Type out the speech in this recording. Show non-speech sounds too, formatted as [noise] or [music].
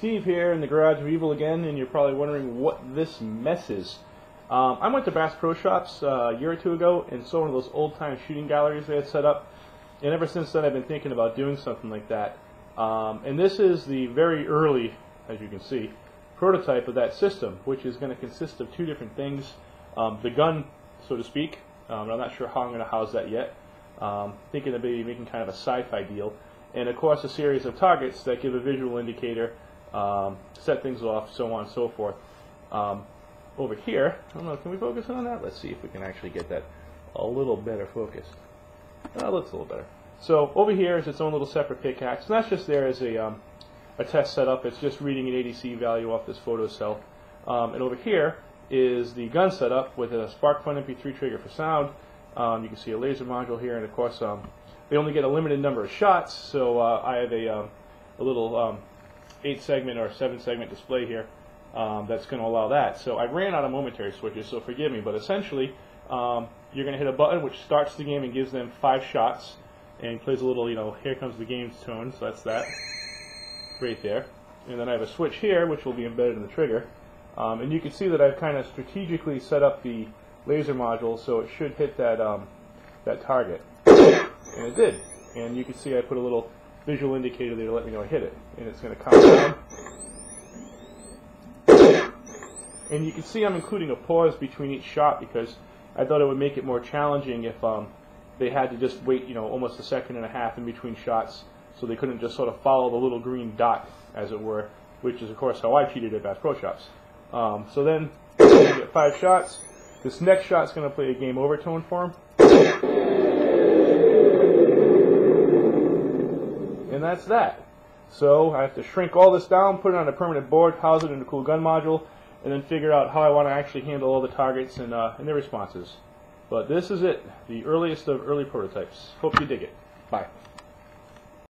Steve here in the Garage of Evil again, and you're probably wondering what this mess is. Um, I went to Bass Pro Shops uh, a year or two ago and saw one of those old-time shooting galleries they had set up, and ever since then I've been thinking about doing something like that. Um, and this is the very early, as you can see, prototype of that system, which is going to consist of two different things. Um, the gun, so to speak, um, I'm not sure how I'm going to house that yet. Um, thinking of maybe making kind of a sci-fi deal and of course a series of targets that give a visual indicator, um, set things off, so on and so forth. Um, over here, I don't know, can we focus on that? Let's see if we can actually get that a little better focused. That looks a little better. So over here is its own little separate Picaxe, and that's just there as a, um, a test setup. It's just reading an ADC value off this photo cell. Um, and over here is the gun setup with a SparkFun MP3 trigger for sound. Um, you can see a laser module here, and of course um, they only get a limited number of shots, so uh, I have a, um, a little um, eight segment or seven segment display here um, that's going to allow that. So I ran out of momentary switches, so forgive me, but essentially um, you're going to hit a button which starts the game and gives them five shots and plays a little, you know, here comes the game's tone, so that's that right there. And then I have a switch here which will be embedded in the trigger. Um, and you can see that I've kind of strategically set up the laser module so it should hit that, um, that target. [coughs] And it did. And you can see I put a little visual indicator there to let me know I hit it. And it's going to count down. And you can see I'm including a pause between each shot because I thought it would make it more challenging if um, they had to just wait, you know, almost a second and a half in between shots so they couldn't just sort of follow the little green dot, as it were, which is, of course, how I cheated at Bass Pro Shops. Um, so then, you get five shots. This next shot's going to play a game over tone for him. And that's that. So I have to shrink all this down, put it on a permanent board, house it in a cool gun module, and then figure out how I want to actually handle all the targets and, uh, and their responses. But this is it, the earliest of early prototypes. Hope you dig it. Bye.